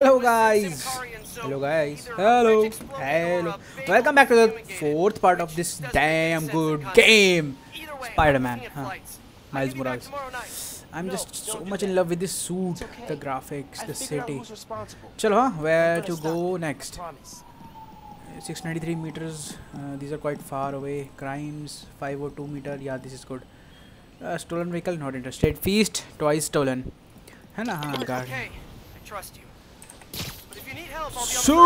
Hello guys, hello guys, hello, hello. Welcome back to the fourth part of this damn good game, Spider-Man. Huh. Miles Morales. I'm just so much in love with this suit, the graphics, the city. Chalo, huh? Where to go next? 693 meters. Uh, these are quite far away. Crimes 502 meter. Yeah, this is good. Uh, stolen vehicle, not interested. Feast twice stolen. है ना हाँ गाड़ी Okay, I trust you. Help, I'll be So.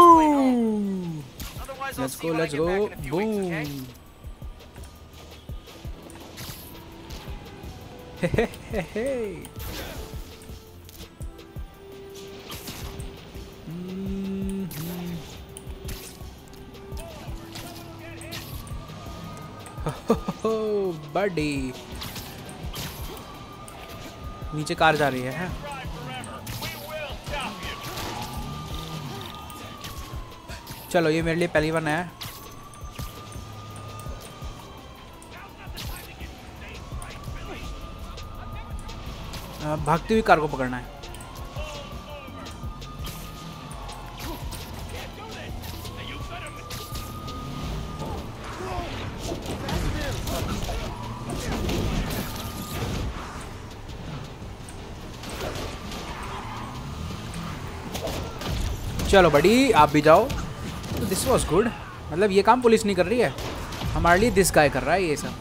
Otherwise, let's go, let's go. few weeks, okay? Boom. Hey. Mhm. हो बडी नीचे car जा रही है, चलो ये मेरे लिए पहली वन है। अ, भागती हुई कार को पकड़ना है। चलो बड़ी आप भी जाओ। तो दिस वॉज़ गुड मतलब ये काम पुलिस नहीं कर रही है। हमारे लिए दिस गाय कर रहा है ये सब।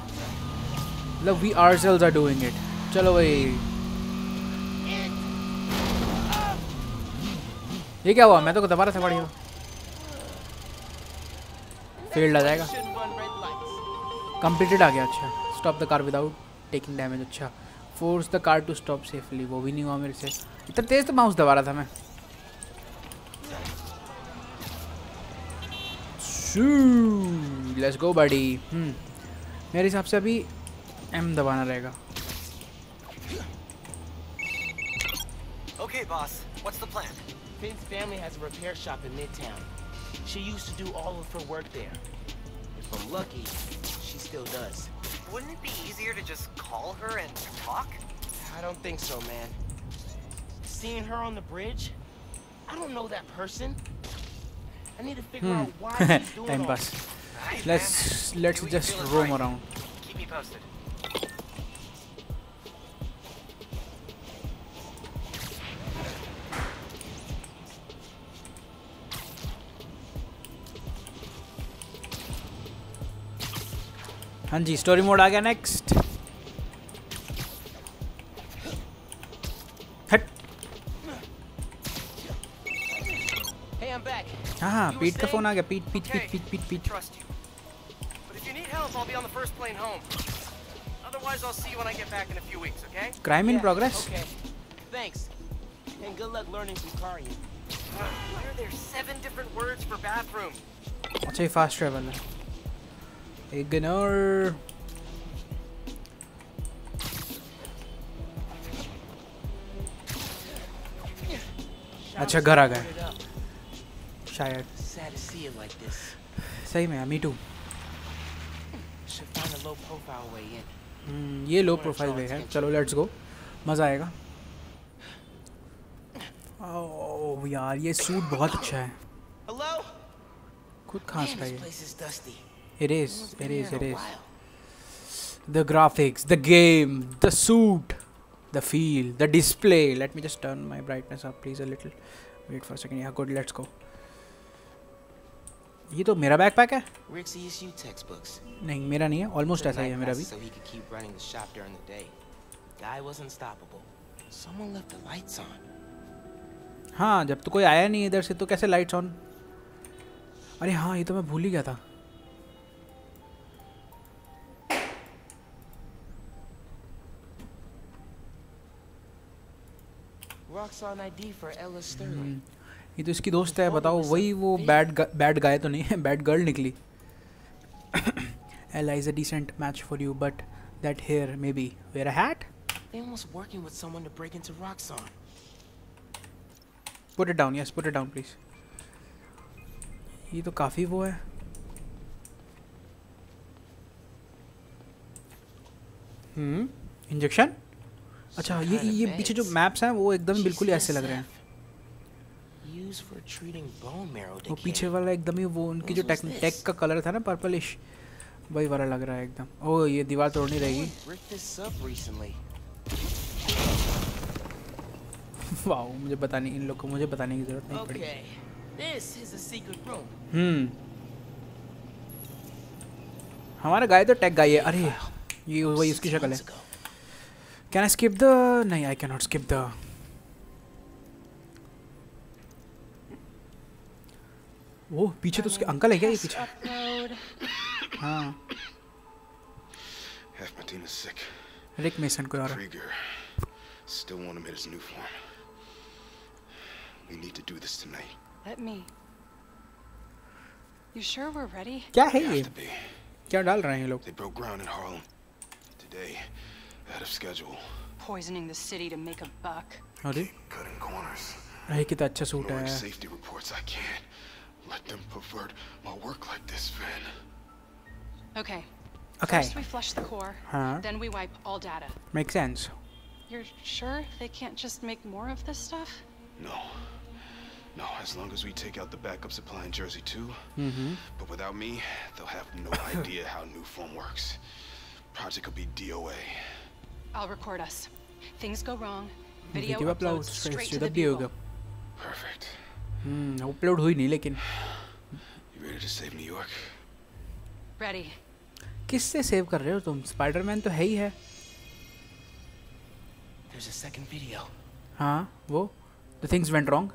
मतलब we are selves are doing it चलो भाई। ये क्या हुआ? मैं तो दोबारा रहा था बढ़िया फ़ील्ड आ जाएगा। कंप्लीटेड आ गया अच्छा। Stop the car without taking damage अच्छा। Force the car to stop safely वो भी नहीं हुआ मेरे से। इतना तेज तो माउस दबा रहा था मैं। लेट्स गो बडी मेरे हिसाब से अभी एम दबाना रहेगा Okay, boss. What's the plan? Finn's family has a repair shop in Midtown. She used to do all of her work there. If I'm lucky, she still does. Wouldn't it be easier to just call her and talk? I don't think so, man. Seeing her on the bridge? I don't know that person. I need to figure Hmm. out why she's doing time all pass this. Alright, let's man. let's Do what you just feel is roam right. around Keep me posted. हाँ जी story mode आ गया next पीट का? Phone आ गया पीट Pete Pete Pete Pete पीट trust you. But if you need help, I'll be on the first plane home. Otherwise, I'll see you when I get back in a few weeks, okay? Crime in progress Okay. Thanks. And good luck learning some Karian. Why are there seven different words for bathroom? अच्छा ये fast travel है ignore अच्छा घर आ गए. शायद Sad to see it like this. सही में me too Should find a low profile way in. ये लो प्रोफ़ाइल वे है चलो लेट्स गो मज़ा आएगा ओह यार ये सूट बहुत अच्छा है Hello? खुद खांस Man, रहा this है place is dusty. it is Someone's it is it is the graphics the game the suit the feel the display let me just turn my brightness up please a little wait for a second yeah good let's go ये तो मेरा backpack है Rick's ESU textbooks. नहीं मेरा नहीं है almost ऐसा ही है मेरा भी. हाँ जब तो कोई आया नहीं इधर से तो कैसे लाइट्स ऑन अरे हाँ ये तो मैं भूल ही गया था Rocks on ID for Ella Sterling. ये तो इसकी दोस्त है बताओ। वही वो बैड बैड गाय तो नहीं है बैड गर्ल निकली। L is a decent match for you but that hair may be where a They almost working with someone to break into rocks on. Put it down, yes, put it down, please. ये तो काफ़ी वो है। हम्म injection अच्छा ये ये पीछे जो मैप्स हैं वो एकदम बिल्कुल ऐसे लग रहे हैं। वो पीछे वाला एकदम ही वो उनकी जो टेक टेक का कलर था ना पर्पलिश वही वाला लग रहा है एकदम। ओ ये दीवार तोड़नी रहेगी। वाओ मुझे बताने इन लोग को मुझे बताने की ज़रूरत नहीं पड़ी। हम्म। हमारा गाय तो टैग गाय है। अरे ये वही उसकी शक्ल है। कैन आई स्किप द नहीं I can not skip the वो पीछे तो उसके अंकल है क्या ये पीछे हाँ रिक मेसन को आ रहा Still want him in his new form. We need to do this tonight. Let me. You sure we're ready? क्या है ये? क्या डाल रहे हैं लोग? They broke ground in Harlem today, ahead of schedule. Poisoning the city to make a buck. अरे? Cutting corners. अरे कितना अच्छा सूट है. Safety reports. I can't let them pervert my work like this, Finn. Okay. Okay. First we flush the core. Huh? Then we wipe all data. Makes sense. You're sure they can't just make more of this stuff? No. No, as long as we take out the backup supply in Jersey too. Mm-hmm. But without me, they'll have no idea how new form works. Project will be DOA. I'll record us. Things go wrong. Video, Video uploads straight, straight to, the, the bugle. Perfect. Upload हुई नहीं लेकिन किससे save कर रहे हो तुम? Spiderman तो है ही है। हाँ वो। द थिंग्स वेंट रॉन्ग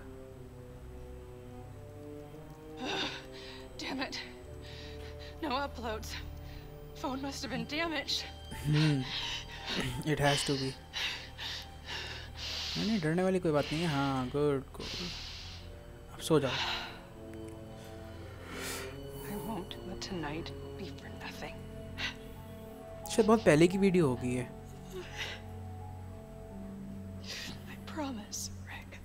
डरने वाली कोई बात नहीं है। हाँ गुड गुड अब सो जाओ I won't let tonight be for nothing. शायद बहुत पहले की वीडियो होगी है promise, Rick.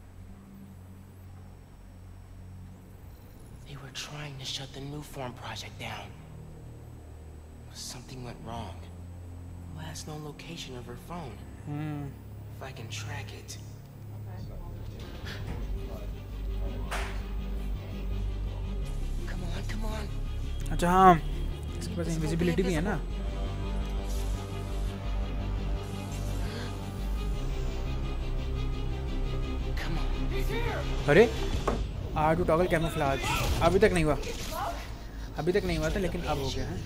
They were trying to shut the new form project down. Something went wrong. Last known location of her phone. Hmm. If I can track it. अच्छा हाँ। इसके पास invisibility भी है ना। अरे आर टू टॉगल कैमोफ्लाज अभी तक नहीं हुआ। अभी तक नहीं हुआ था लेकिन अब हो गया है।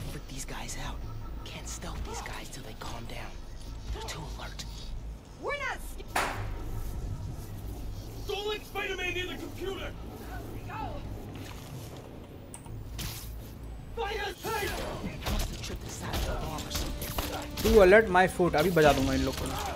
टू अलर्ट माई फूट अभी बजा दूँगा इन लोग को।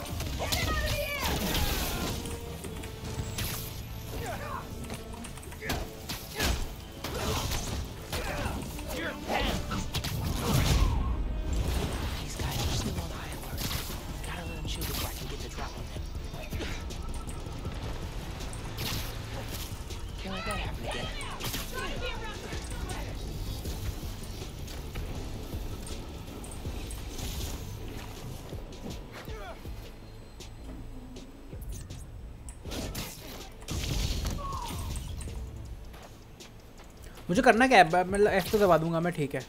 मुझे करना क्या है? मतलब एफ़ तो दबा दूँगा, मैं ठीक है।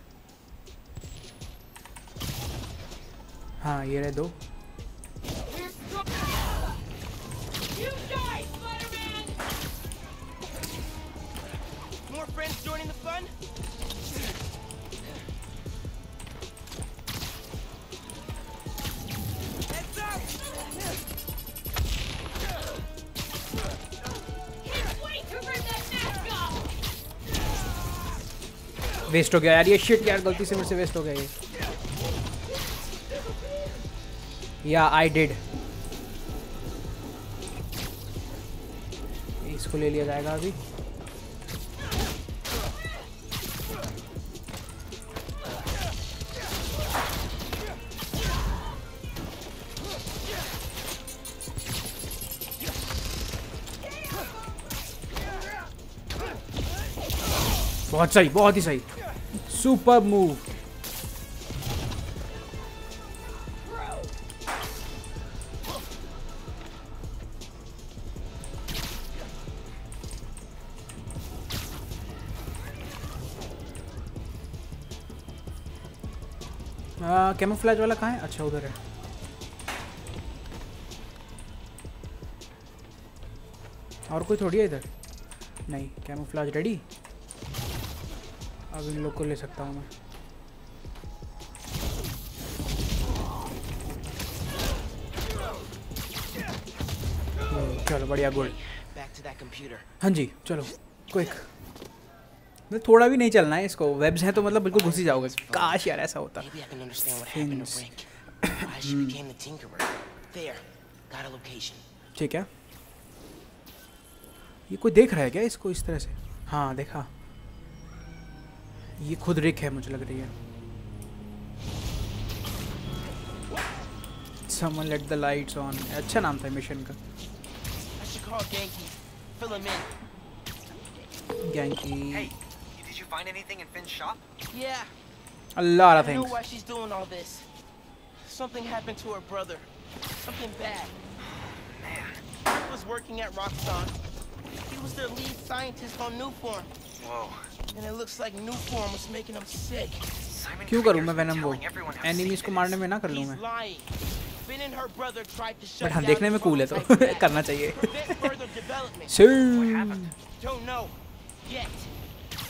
हाँ ये रहे दो। वेस्ट हो गया यार, ये शिट यार, गलती से मेरे से वेस्ट हो गया ये। या आई डिड इसको ले लिया जाएगा अभी। बहुत सही, बहुत ही सही। Superb move. कैमोफ्लेज वाला कहाँ है? अच्छा उधर है। और कोई थोड़ी है इधर? नहीं कैमोफ्लेज रेडी अब इन लोग को ले सकता हूँ मैं। चलो बढ़िया गुड हाँ जी चलो क्विक मैं थोड़ा भी नहीं चलना है इसको। वेब्स हैं तो मतलब बिल्कुल घुस ही जाओगे। काश यार ऐसा होता। ठीक है। ये कोई देख रहा है क्या इसको इस तरह से? हाँ देखा। ये खुद रिक है मुझे लग रही है Someone let the lights on. अच्छा नाम था मिशन का Genki. Hey, did you find anything in Finn's shop? Yeah. A lot of I know things. why she's doing all this. Something happened to her brother. Something bad. Man. He was working at Roxxon. He was their lead scientist on Newform. Whoa. And it looks like Newform was making him sick. क्यों करूँ मैं venom वो enemies को मारने में ना कर लूँ मैं बट हाँ देखने में कूल है तो करना चाहिए.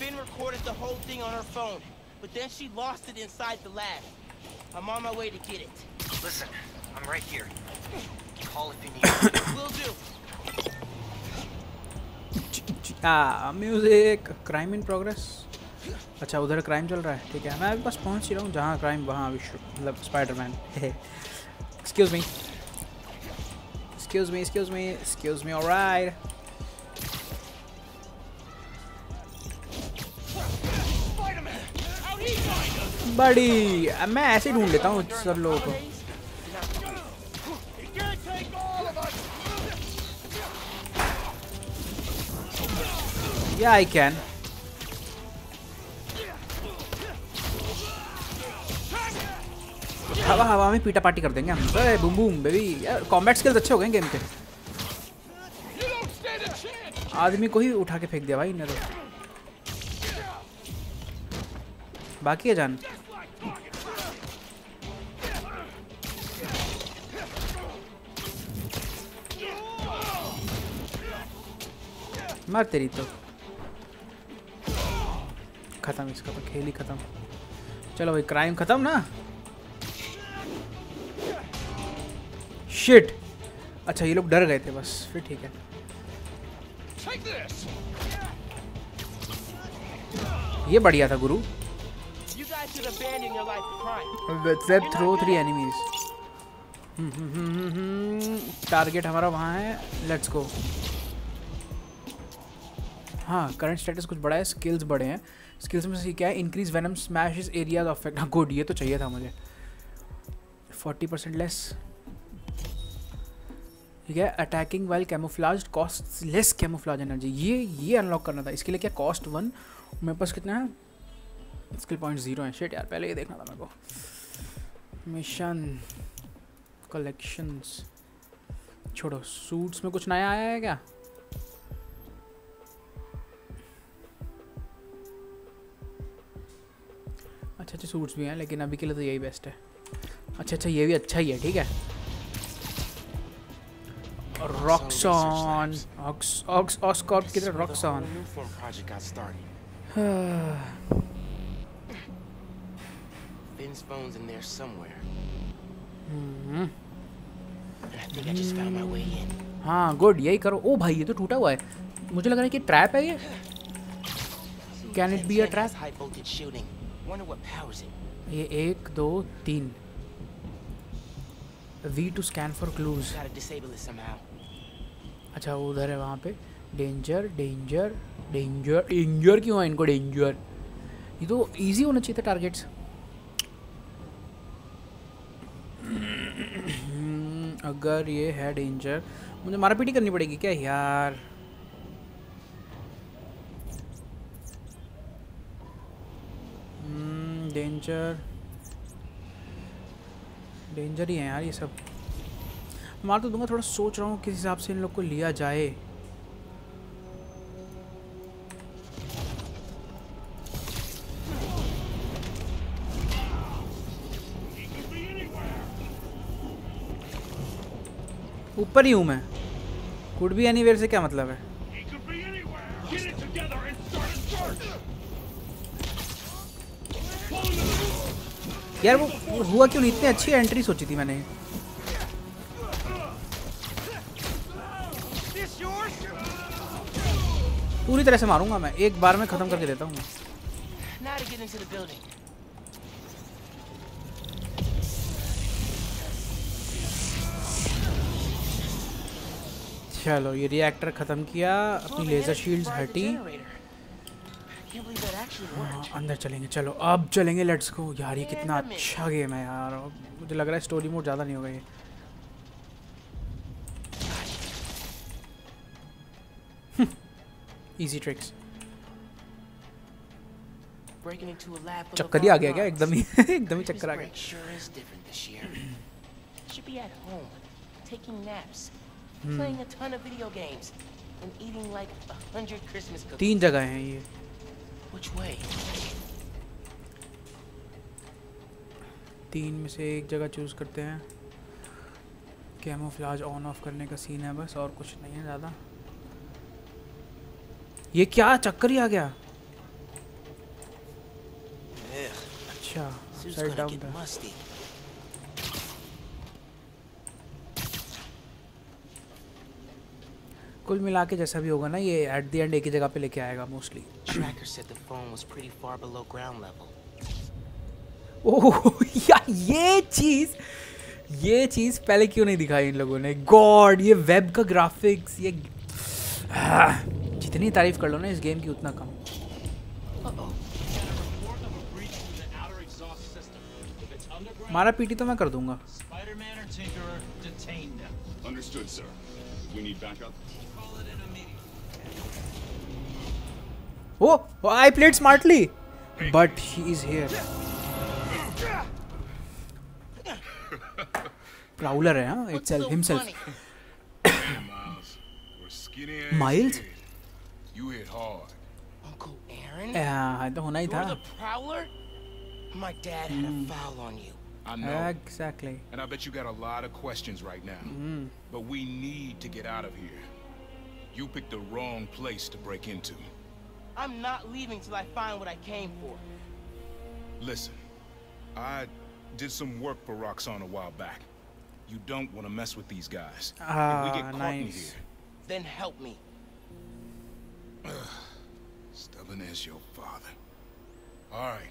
Finn recorded the whole thing on her phone. But then she lost it inside the lab. I'm on my way to get it. Listen, I'm right here. Call if you need. Will do. Music crime in progress अच्छा उधर crime चल रहा है। ठीक है, मैं अभी बस पहुँच ही रहा हूँ जहाँ क्राइम वहाँ विश्व मतलब Spiderman excuse me excuse me excuse me excuse me alright बड़ी मैं ऐसे ढूंढ लेता हूँ सब लोगों को। Yeah, I can. हवा हवा में पीटा पार्टी कर देंगे हम। अरे बूम बूम बेबी यार कॉम्बैट स्किल्स अच्छे हो गए गेम के। आदमी को ही उठा के फेंक दिया भाई इन्हें तो। बाकी है जान? मार तेरी तो। खत्म इसका तो खेल ही खत्म चलो भाई क्राइम खत्म ना शिट अच्छा ये लोग डर गए थे बस फिर ठीक है ये बढ़िया था गुरु थ्रो थ्री एनिमीज टारगेट हमारा वहाँ है लेट्स गो हाँ करंट स्टेटस कुछ बड़ा है स्किल्स बड़े हैं। स्किल्स में से क्या है? Increase venom smash is areas of हाँ गुड ये तो चाहिए था मुझे। फोर्टी परसेंट लेस ठीक है? Attacking while camouflage cost less camouflage energy ये ये अनलॉक करना था। इसके लिए क्या कॉस्ट वन मेरे पास कितना है? स्किल पॉइंट ज़ीरो है। शेट यार, पहले ये देखना था मेरे को। मिशन कलेक्शंस छोड़ो सूट्स में कुछ नया आया है क्या? अच्छा अच्छा सूट्स भी हैं लेकिन अभी के लिए तो यही बेस्ट है। अच्छा अच्छा ये भी अच्छा ही है ठीक है। रॉक्सॉन ऑक्स ऑक्स ऑस्कॉर्प की तरह Roxxon Newform project got started. Finn's phone's in there somewhere. And I think I just found my way in. हाँ गुड यही करो। ओ भाई ये तो टूटा हुआ है। मुझे लग रहा है कि ट्रैप है ये। Can it be a 1010 trap Wonder what powers it. ये एक दो तीन। We to scan for clues Gotta disable it somehow. अच्छा वो उधर है वहाँ पे। डेंजर डेंजर डेंजर डेंजर क्यों है इनको डेंजर ये तो इजी होना चाहिए था टारगेट्स अगर ये है डेंजर मुझे मारा पीटी करनी पड़ेगी क्या यार? डेंजर डेंजर ही है यार ये सब। मार तो दूँगा, थोड़ा सोच रहा हूँ किस हिसाब से इन लोग को लिया जाए। ऊपर ही हूँ मैं। कुड भी एनी से क्या मतलब है? यार वो हुआ क्यों नहीं? इतनी अच्छी एंट्री सोची थी मैंने। पूरी तरह से मारूँगा मैं। एक बार में खत्म करके देता हूँ चलो ये रिएक्टर ख़त्म किया। अपनी लेज़र शील्ड्स हटी। हाँ, अंदर चलेंगे। चलो अब चलेंगे लेट्स गो यार ये कितना अच्छा गेम है यार। मुझे लग रहा है स्टोरी मोड ज़्यादा नहीं होगा ये। इजी ट्रिक्स चक्कर ही आ गया क्या? एकदम ही एकदम ही चक्कर आ गया। Hmm. cookies. तीन जगह हैं ये. Which way? तीन में से एक जगह चूज़ करते हैं। कैमोफ्लाज ऑन ऑफ़ करने का सीन है बस और कुछ नहीं है ज़्यादा। ये क्या चक्कर ही आ गया? अच्छा साइड डाउन था। कुल मिला के जैसा भी होगा ना ये एट द एंड एक ही जगह पे लेके आएगा mostly tracker said the phone was pretty far below ground level oh यार ये चीज़ ये चीज़ पहले क्यों नहीं दिखाई इन लोगों ने? गॉड ये वेब का ग्राफिक्स ये जितनी तारीफ़ कर लो ना इस गेम की उतना कम। मारा पीटी तो मैं कर दूँगा। Oh, I played smartly. But he is here. Prowler है हाँ itself himself. Miles? You hit hard. Uncle Aaron? Yeah, तो होना ही था. You're the Prowler? My dad had a hmm. foul on you. I know. Exactly. And I bet you got a lot of questions right now. Mm. But we need to get out of here. You picked the wrong place to break into. I'm not leaving till I find what I came for. Listen, I did some work for Roxxon a while back. You don't want to mess with these guys. Ah, if we get ah, caught nice. in here, then help me. Stubborn as your father. All right,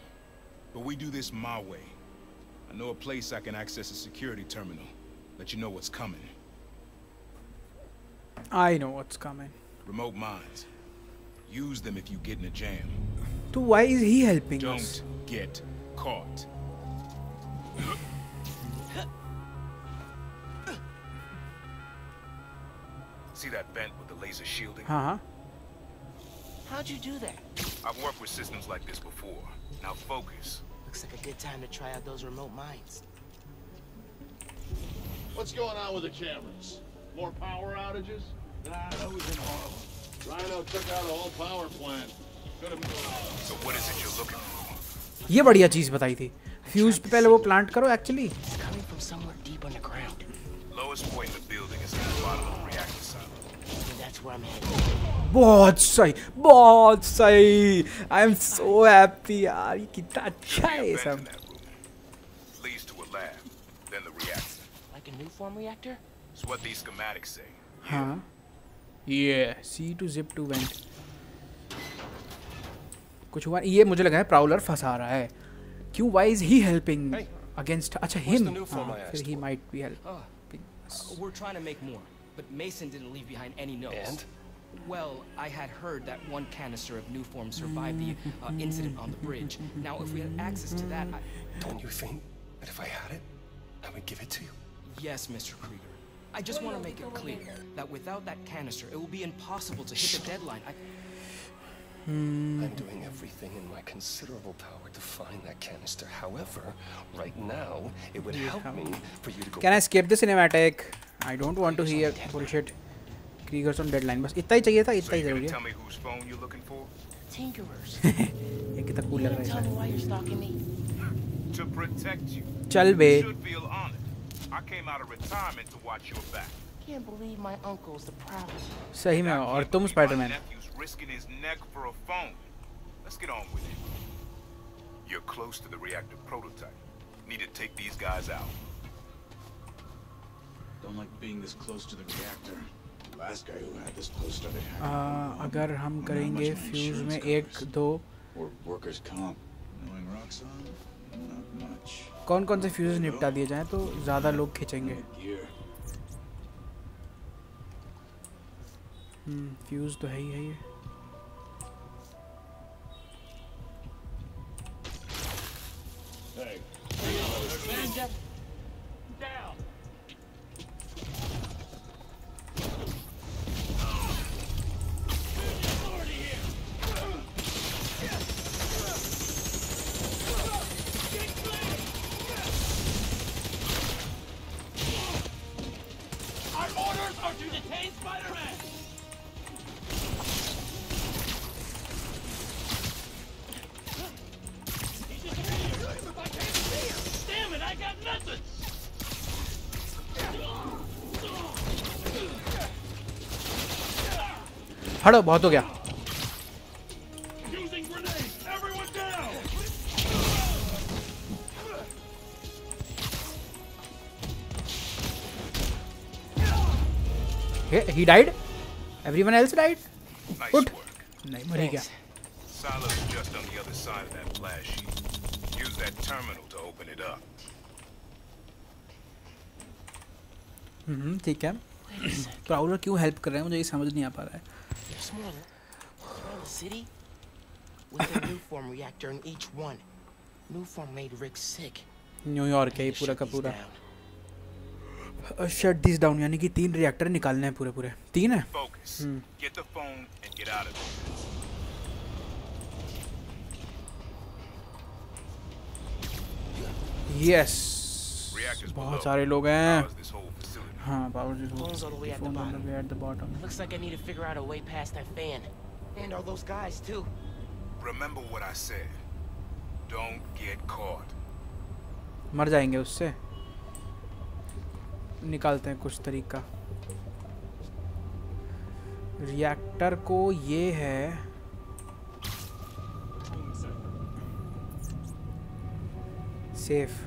but we do this my way. I know a place I can access a security terminal. Let you know what's coming. I know what's coming. Remote mines. Use them if you get in a jam. So why is he helping Don't us? Don't get caught. See that vent with the laser shielding? Uh-huh. How'd you do that? I've worked with systems like this before. Now focus. Looks like a good time to try out those remote mines. What's going on with the cameras? More power outages? Nah, those in Harlem. ये बढ़िया चीज़ बताई थी। Fuse पे पहले वो plant करो actually बहुत सही बहुत सही। आई एम सो हैप्पी यार ये कितना अच्छा है सब. Huh? ये सी टू जिप टू वेंट कुछ हुआ ये मुझे लगा है प्राउलर फंसा रहा है क्यों why is he helping against अच्छा हिम फिर he might be helping we're trying to make more but Mason didn't leave behind any notes and Well, I had heard that one canister of new form survived the uh, incident on the bridge. Now, if we had access to that, I... Don't you think that if I had it, I would give it to you? Yes, Mr. Krieger. I just want to make it clear that without that canister, it will be impossible to hit the deadline. I... Hmm. I'm doing everything in my considerable power to find that canister. However, right now, it would help me for you to go. Can I skip the cinematic? I don't want to hear bullshit. Kriegers on deadline. बस इतना ही चाहिए था इतना ही जरूरी है. Tell me whose phone you're looking for? Tinkerers. ये कितना cool लग रहा है. Tell me why you're stalking me. To protect you. चल बे. I came out सही में और तुम Spiderman risking his neck for a phone. Let's get on with it. You're close to the reactor prototype. Need to take these guys out. Don't like being this close to the reactor. The last guy who had this close started hacking. आ, अगर हम करेंगे fuse में एक दो Or workers' comp. Knowing Roxxon, not much. कौन कौन से fuse निपटा दिए जाएँ तो ज़्यादा लोग खींचेंगे? हम्म फ्यूज तो है ही है ये Hey, detain Spider-Man! Damn it, I got nothing! हटो बहुत हो गया he died everyone else died good नहीं मर गया हम्म ठीक है। तो प्राउलर क्यों हेल्प कर रहे हैं? मुझे ये समझ नहीं आ पा रहा है। न्यूयॉर्क है पूरा का पूरा। शट दिस डाउन यानी कि तीन रिएक्टर निकालने हैं पूरे पूरे तीन है? Yes hmm. बहुत सारे लोग हैं। हाँ power And all those guys too. Remember what I said. Don't get caught. मर जाएँगे उससे. निकालते हैं कुछ तरीका। रिएक्टर को ये है। सेफ़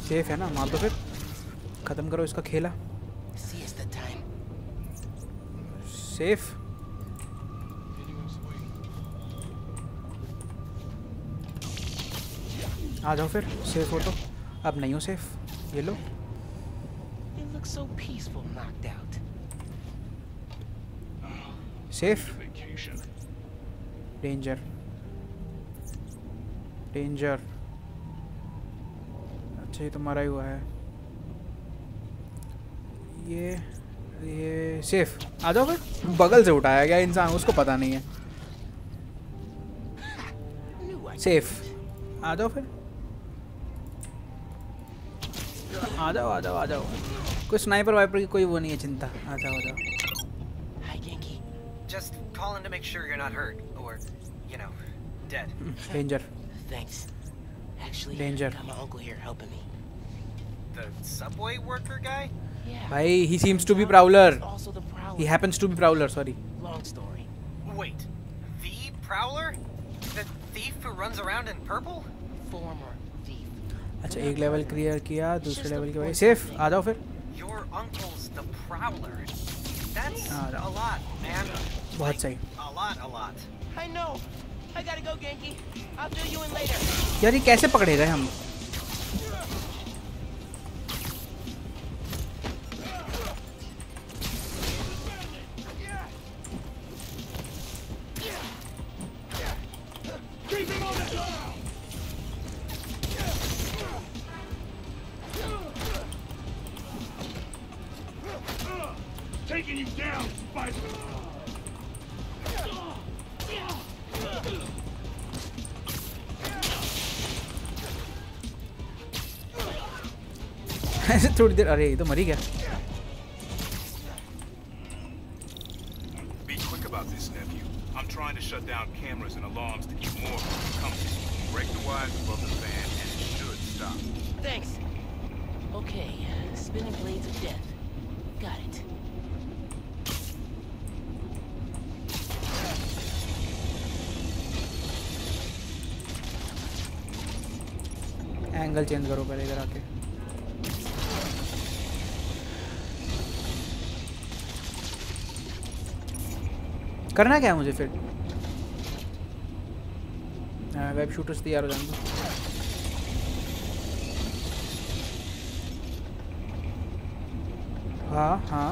सेफ़ है ना? मार दो फिर। खत्म करो इसका खेला। सेफ़ आ जाओ फिर सेफ़ हो तो। अब नहीं हो सेफ़ ये लो। So peaceful knocked out. Safe. Danger danger अच्छा ये तुम्हारा ही हुआ है। ये ये सेफ़ आ जाओ फिर। बगल से उठाया गया इंसान उसको पता नहीं है। सेफ़ आ जाओ फिर। आ जाओ आ जाओ आ जाओ कोई स्नाइपर वाइपर की कोई वो नहीं है चिंता आ जाओ आ जाओ Hi, Genki. Just calling to make sure you're not hurt, or, you know, dead. Danger Thanks. Actually, Danger. got my uncle here helping me. The subway worker guy? Yeah. भाई he seems to be prowler He's Also the prowler. He happens to be prowler sorry Long story. Wait, the Prowler? The thief who runs around in purple? Former thief. अच्छा एक level clear किया दूसरे level के बाद safe आ जाओ फिर। बहुत सही। यार ये कैसे पकड़े गए no. ऐसे थोड़ी देर अरे ये तो मर ही गया. Thanks. Okay, spinning blades of death. Got it. Angle change करो पहले इधर आके करना क्या है मुझे फिर? वेब शूटर्स तैयार हो दो हाँ हाँ।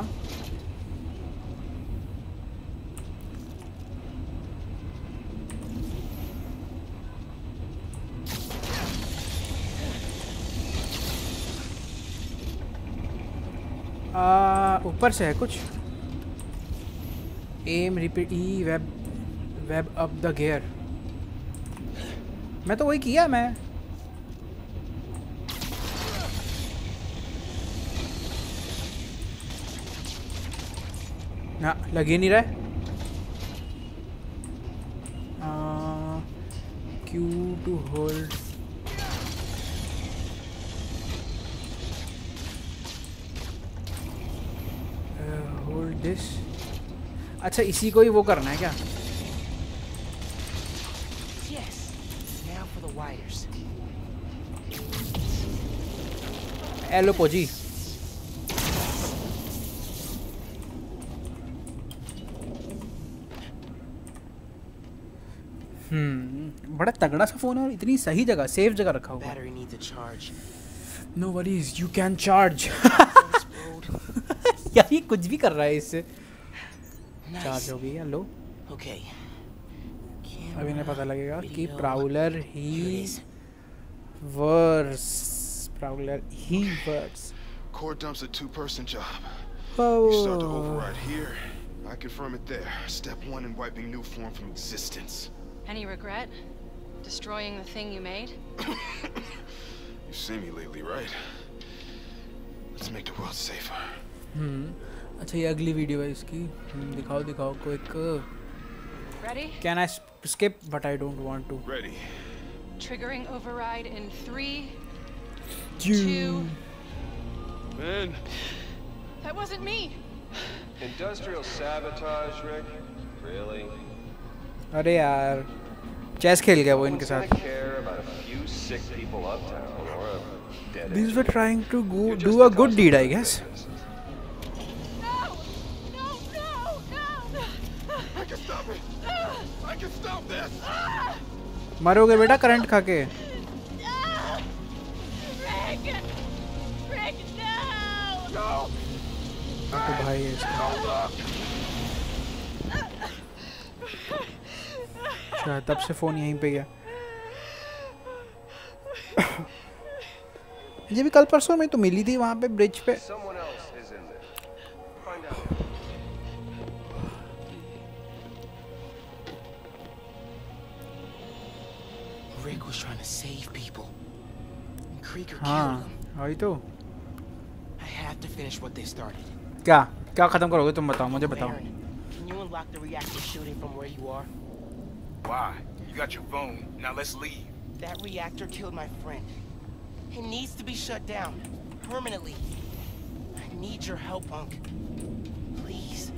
ऊपर से है कुछ? M repeat E web web up the gear मैं तो वही किया मैं। ना, लग ही नहीं रहा अच्छा इसी को ही वो करना है क्या. एलो पोजी हम्म बड़ा तगड़ा सा फ़ोन है और इतनी सही जगह सेफ़ जगह रखा हुआ है. No worries you can charge. यार ये कुछ भी कर रहा है इससे. चार्ज हो गई है लो Okay. अभी इन्हें पता लगेगा कि video. Prowler Here it he is. Was prowler he was Core dump's a two-person job. You start to Oh. override here. I confirm it there. Step one in wiping new form from existence. Any regret? Destroying the thing you made? You've seen me lately, right? Let's make the world safer. Hmm अच्छा ये अगली video है इसकी हम्म, दिखाओ दिखाओ quick? Can I skip but I don't want to Ready. Triggering override in three. Two. Man, That wasn't me. Industrial sabotage, Rick? Really? अरे यार चेस खेल गया वो इनके साथ These were trying to go do a good deed, I guess. मरोगे बेटा current खा के! तो भाई है तब से फ़ोन यहीं पे गया। ये भी कल परसों में तो मिली थी वहाँ पे ब्रिज पे। हाँ him. वही तो I have to finish what they started. क्या क्या खत्म करोगे तुम बताओ मुझे बताओ Baron, can you unlock the reactor shooting from where you are? Why? You got your phone. Now let's leave. That reactor killed my friend. It needs to be shut down. Permanently. I need your help, Unc. Please.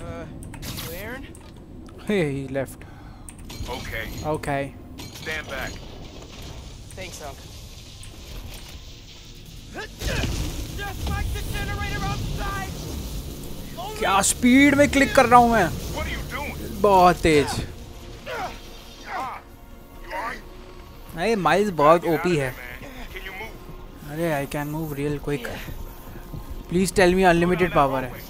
Uh, you Aaron? Hey he left Okay. Okay Stand back. Thanks, Hunk. क्या speed में click कर रहा हूँ मैं? बहुत तेज। अरे miles बहुत OP है। अरे I can move real quick please tell me unlimited power है।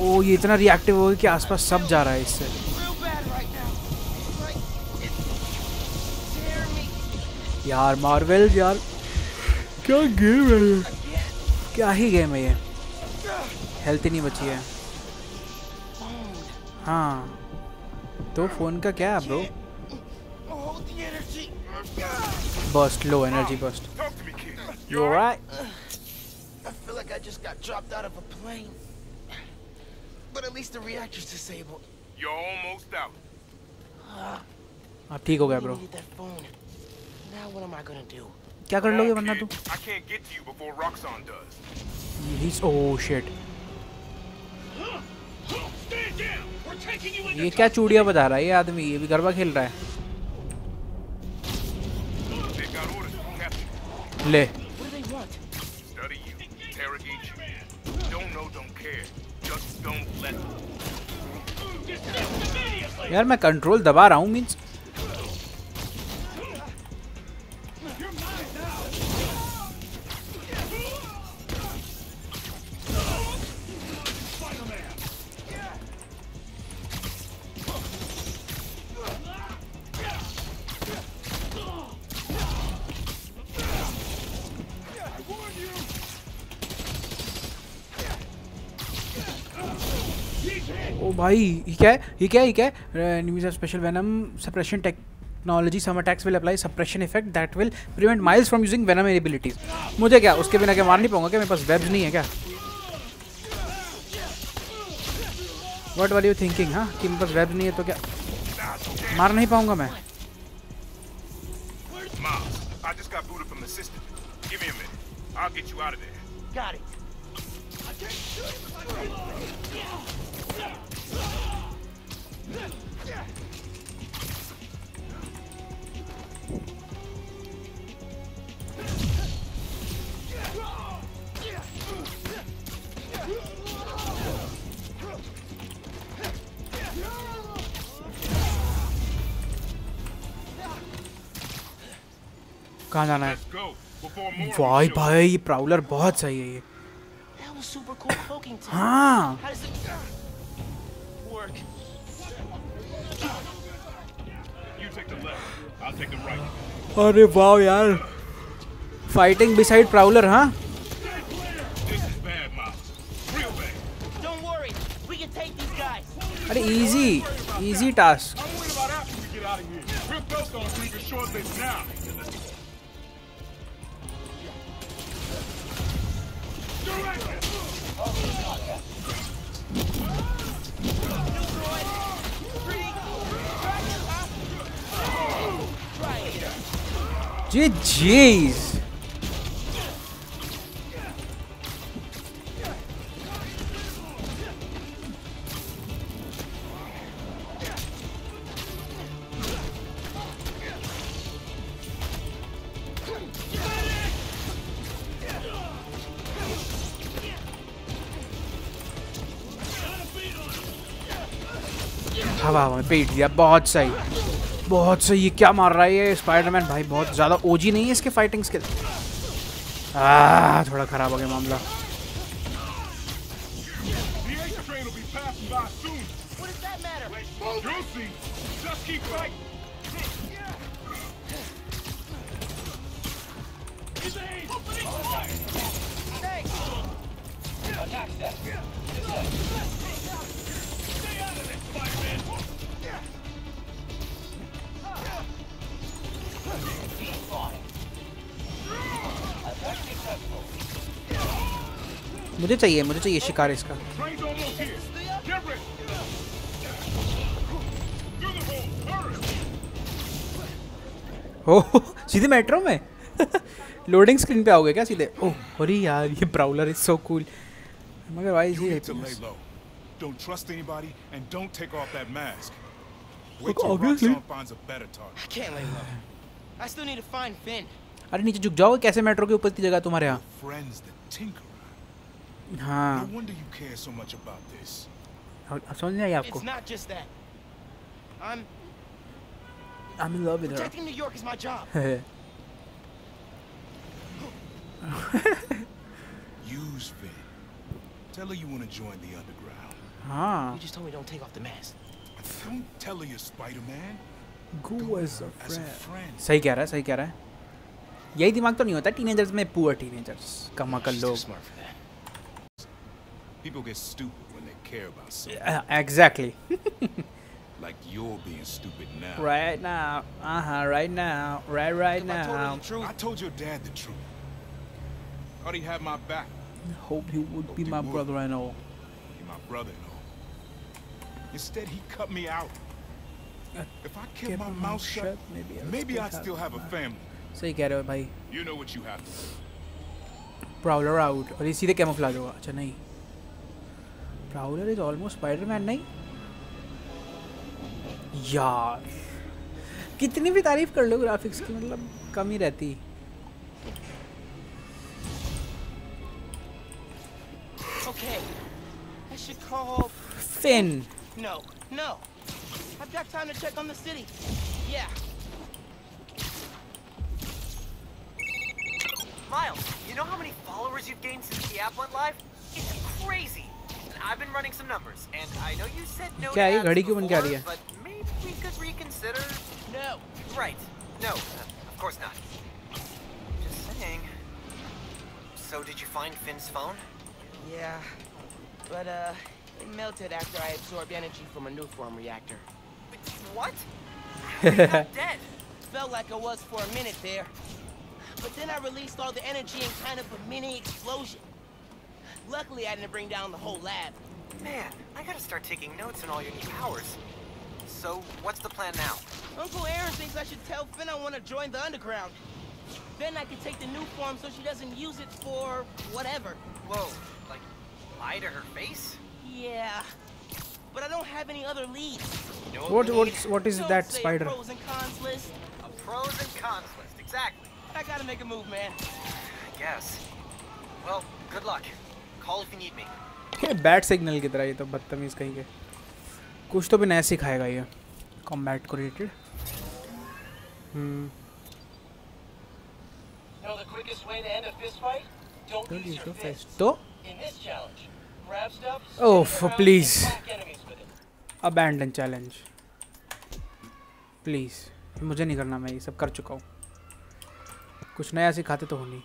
ओ ये इतना रिएक्टिव हो गया कि आसपास सब जा रहा है इससे। यार मार्वल यार क्या गेम है ये क्या ही गेम है ये हेल्थ ही नहीं बची है हाँ तो फ़ोन का क्या है bro. Burst low energy to you right I feel like I just got dropped out of a plane. But at least the reactor's disabled. You're almost out. अब ठीक हो गया Really bro that phone. Now what am I gonna do? क्या कर लोगे वरना तू I can't get to you before Roxxon does. He's oh shit ये क्या चूड़िया बजा रहा है ये आदमी ये भी गरबा खेल रहा है. ले. यार मैं कंट्रोल दबा रहा हूँ मीन्स भाई ये क्या है ये क्या है ये क्या है enemies have special venom suppression technology some attacks will apply suppression effect that will prevent miles from using venom abilities मुझे क्या उसके बिना क्या मार नहीं पाऊँगा क्या मेरे पास webs नहीं है क्या what were you thinking हाँ कि मेरे पास webs नहीं है तो क्या मार नहीं पाऊँगा मैं Miles, I just got booted from the system. Give me a minute. I'll get you out of there. Got it. कहा जाना है? वाई भाई ये प्राउलर बहुत सही है ये। Super cool poking to हाँ How does it work? You take the left. I'll take the right. अरे वाह यार फाइटिंग बिसाइड प्राउलर हाँ. अरे इजी इजी टास्क जी जीज हवा हवा में पेट दिया बहुत सही बहुत सही ये क्या मार रहा है ये? स्पाइडरमैन भाई बहुत ज़्यादा ओजी नहीं है इसके फाइटिंग स्किल आ थोड़ा खराब हो गया मामला। मुझे चाहिए मुझे चाहिए शिकार इसका। ओ सीधे मेट्रो में? लोडिंग स्क्रीन पे आओगे क्या सीधे? ओ अरे यार ये ब्राउलर इज़ सो कूल मगर भाई जी don't trust anybody and don't take off that mask wait to obviously finds a better target I can't lay low I still need to find Fin अरे नीचे झुक जाओ कैसे मेट्रो के ऊपर की जगह तुम्हारे यहाँ? Friends the tinker this. अब समझ नहीं आई आपको It's not just that. I'm I'm in love with her protecting New York is my job. Use Finn. Tell her you want to join the underground. हाँ You just told me don't take off the mask. Don't tell her you're Spider-Man. go as a friend. सही कह रहा है सही कह रहा है यही दिमाग तो नहीं होता टीनेजर्स में पुअर टीनेजर्स कम अकल लोग. People get stupid when they care about something. एग्जैक्टly Like you're being stupid now. right now uh-huh right now right right If I told her now the truth, I told your dad the truth. Thought he had my back. Hope he would be my brother and all. Be my brother and all. Instead, he cut me out. If I kept my mouth shut, maybe I'll maybe still I'd still have a my- family. सही कह रहे हो भाई You know what you have to do. Prowler out और ये सीधे camouflage होगा अच्छा नहीं प्राउलर इज़ ऑलमोस्ट स्पाइडरमैन नहीं यार कितनी भी तारीफ़ कर लो ग्राफिक्स की मतलब कम ही रहती Okay. I should call. Fin No, no. I've got time to check on the city. Yeah. Miles, you know how many followers you've gained since the app went live? It's crazy. And I've been running some numbers, and I know you said no क्या to ये ads घड़ी क्यों बन के आ रही before, है? but maybe we could reconsider. No. Right. No, uh, of course not. Just saying. So did you find Finn's phone? Yeah. But, uh, it melted after I absorbed energy from a new form reactor. What? He's not dead. Felt like I was for a minute there. But then I released all the energy in kind of a mini explosion. Luckily, I didn't bring down the whole lab. Man, I gotta start taking notes on all your new powers. So, what's the plan now? Uncle Aaron thinks I should tell Finn I want to join the underground. Then I can take the new form so she doesn't use it for whatever. Whoa, like, lie to her face? Yeah. But I don't have any other leads. You know what we what, is, what is Don't that say a spider Pros and cons list. A pros and cons list, exactly. I gotta make a move, man. I guess. Well, good luck. Bat signal की तरह ये तो बदतमीज कहीं के। कुछ तो भी नया सिखाएगा ये। कॉम्बैट को रिलेटेड तो? Oh please abandon challenge please मुझे नहीं करना मैं ये सब कर चुका हूँ। कुछ नया सिखाते तो हो नहीं